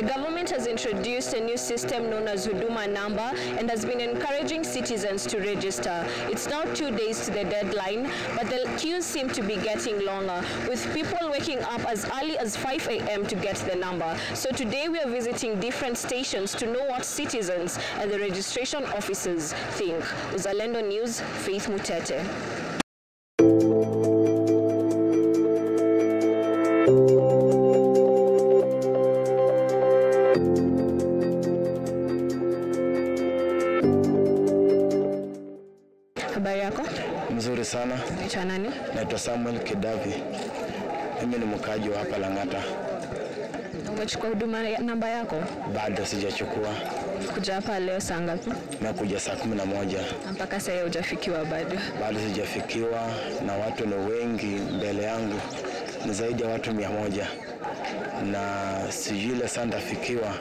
The government has introduced a new system known as Huduma Number and has been encouraging citizens to register. It's now two days to the deadline, but the queues seem to be getting longer, with people waking up as early as 5 a.m. to get the number. So today we are visiting different stations to know what citizens and the registration officers think. Uzalendo News, Faith Mutete. Habari yako? Mzuri sana. Naitwa nani? Naitwa Samuel Kidavi. Mimi ni mkaaji wa hapa Lang'ata. Umechukua huduma namba yako? Bado sijachukua, Kuja hapa leo saa ngapi? nakuja saa kumi na moja. Mpaka sasa hujafikiwa bado. Bado sijafikiwa na watu ni wengi mbele yangu, ni zaidi ya watu mia moja na sijui ile saa nitafikiwa,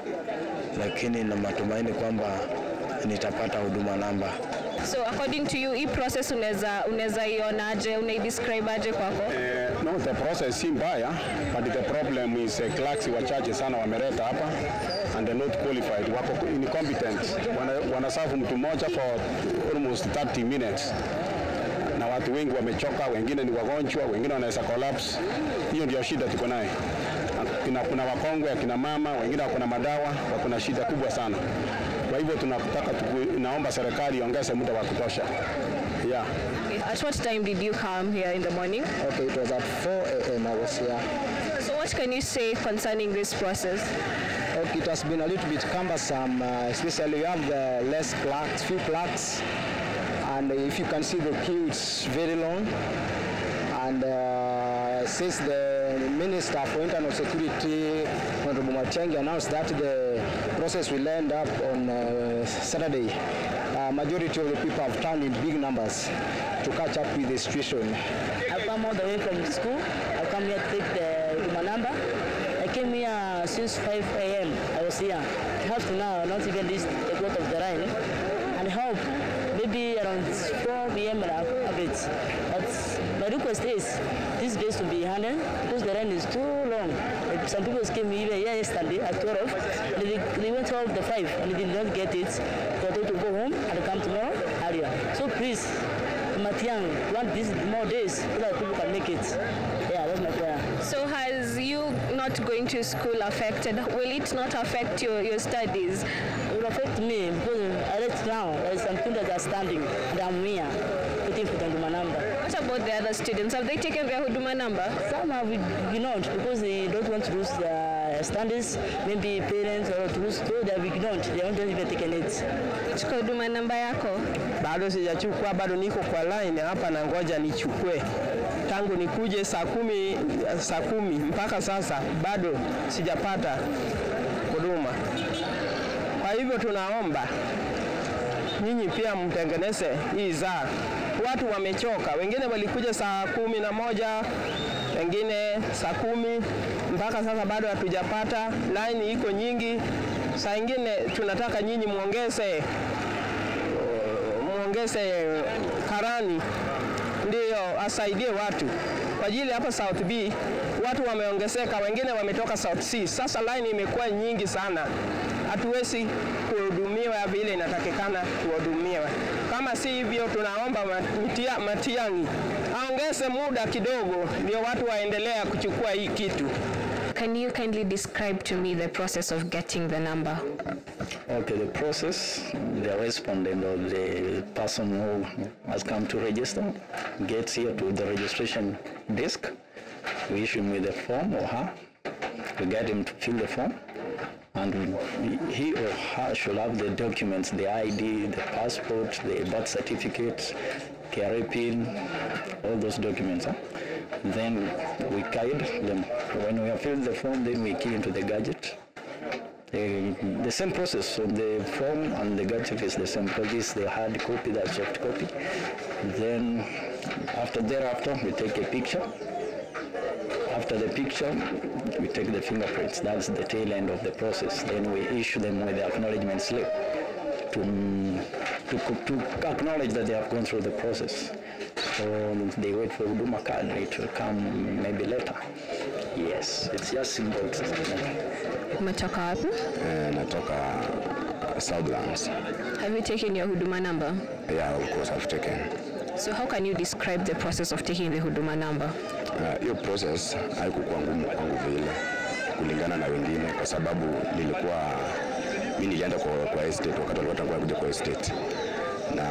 lakini na matumaini kwamba nitapata huduma namba. So according to you, hii process unaweza unaweza ionaje? Unaidescribe aje kwako? Eh, no, the process si mbaya but the problem is uh, clerks wachache sana wameleta hapa and they're not qualified, wako incompetent. Wana, wanasafu mtu mmoja for almost 30 minutes na watu wengi wamechoka, wengine ni wagonjwa, wengine wanaweza collapse. Hiyo ndio shida tuko naye. Kuna, kuna wakongwe, akina mama, wengine wako na madawa, wako na shida kubwa sana. Kwa hivyo tunataka tuku, naomba serikali iongeze muda wa kutosha. Yeah. At what time did you come here in the morning? Okay, it was at 4 a.m. I was here. So what can you say concerning this process? Okay, it has been a little bit cumbersome, uh, especially you have the less clerks, few clerks, and if you can see the queue, it's very long. And uh, since the Minister for Internal Security, Honorable Matiang'i, announced that the process will end up on uh, Saturday, uh, majority of the people have turned in big numbers to catch up with the situation. I come all the way from school. I come here to take the Huduma number. I came here since 5 a.m. I was here. Up to now, not even this a of the line. And hope maybe around 4 p.m. It. But my request is this case to be handled because the rain is too Some people came even here yesterday at 12. They, they went all the 5 and they did not get it. They were told to go home and come tomorrow earlier. So please, Matiang, want this more days so that people can make it. Yeah, that's my prayer. So has you not going to school affected? Will it not affect your, your studies? It will affect me because read now there is some that are standing and I'm here waiting for them to my number. What about the other students? Have they taken their Huduma number? Some have ignored because they don't want to lose their standards, maybe parents or to lose, so they have ignored. They don't even taken it. Chukua Huduma namba yako. Bado sijachukua, bado niko kwa line hapa na ngoja nichukue. Tangu nikuje saa kumi, saa kumi mpaka sasa bado sijapata huduma. Kwa hivyo tunaomba nyinyi pia mtengeneze hii zaa. Watu wamechoka, wengine walikuja saa kumi na moja wengine saa kumi mpaka sasa bado hatujapata. Laini iko nyingi, saa ingine tunataka nyinyi muongeze muongeze karani ndiyo asaidie watu kwa ajili hapa South B watu wameongezeka, wengine wametoka South C. Sasa line imekuwa nyingi sana, hatuwezi kuhudumiwa vile inatakikana kuhudumiwa. Kama si hivyo, tunaomba Matia- Matiang'i aongeze muda kidogo, ndio watu waendelea kuchukua hii kitu. Can you kindly describe to me the process of getting the number? Okay, the process, the respondent or the person who has come to register gets here to the registration desk. We issue him with a form or her. We get him to fill the form. And he or her should have the documents, the ID, the passport, the birth certificate, KRA PIN, all those documents. huh? Then we guide them. When we have filled the form, then we key into the gadget. The, the same process on the form and the gadget is the same is the hard copy, that soft copy. Then after thereafter, we take a picture. After the picture, we take the fingerprints. That's the tail end of the process. Then we issue them with the acknowledgement slip to, to, to acknowledge that they have gone through the process. So they wait for Huduma card. It will come maybe later. Yes, it's just simple. Umetoka wapi? Eh, natoka Southlands. Have you taken your huduma number? Yeah, of course I've taken. So how can you describe the process of taking the huduma number? Uh, hiyo process haikukuwa ngumu kwangu vile kulingana na wengine, kwa sababu nilikuwa mi nilienda kwa, kwa estate wakati tangu kuja kwa estate, na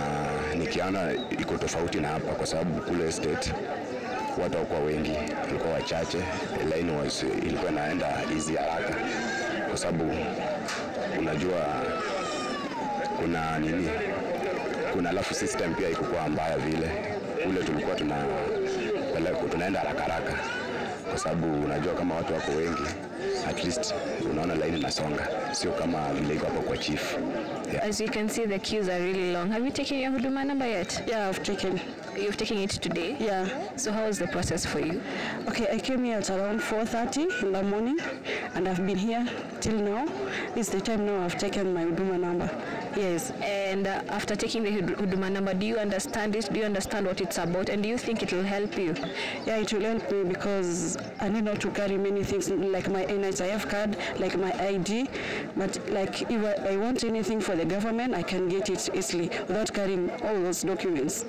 nikiona iko tofauti na hapa, kwa sababu kule estate watu hawakuwa wengi, walikuwa wachache, line was ilikuwa inaenda easy haraka, kwa sababu unajua kuna nini, kuna alafu system pia ikukuwa mbaya vile, kule tulikuwa tuna tunaenda haraka haraka, kwa sababu unajua kama watu wako wengi, at least unaona laini nasonga, sio kama vile iko hapo kwa chief yeah. As you can see, the queues are really long. Have you taken your huduma number yet? Yeah, I've taken. You've taken it today? Yeah. So how was the process for you? Okay, I came here at around 4.30 in the morning and I've been here till now. It's the time now I've taken my Uduma number. Yes. And uh, after taking the hud- huduma number, do you understand it? Do you understand what it's about? And do you think it will help you? Yeah, it will help me because I need not to carry many things like my NHIF card, like my ID. But like if I, I want anything for the government, I can get it easily without carrying all those documents.